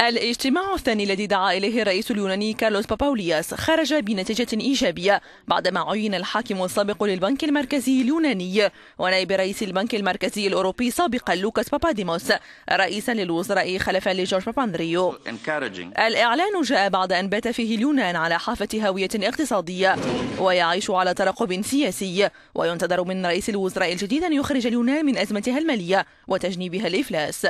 الاجتماع الثاني الذي دعا إليه الرئيس اليوناني كارلوس باباولياس خرج بنتيجة إيجابية بعدما عين الحاكم السابق للبنك المركزي اليوناني ونائب رئيس البنك المركزي الأوروبي سابقا لوكاس باباديموس رئيسا للوزراء خلفا لجورج باباندريو. الإعلان جاء بعد أن بات فيه اليونان على حافة هاوية اقتصادية ويعيش على ترقب سياسي وينتظر من رئيس الوزراء الجديد أن يخرج اليونان من أزمتها المالية وتجنيبها الإفلاس.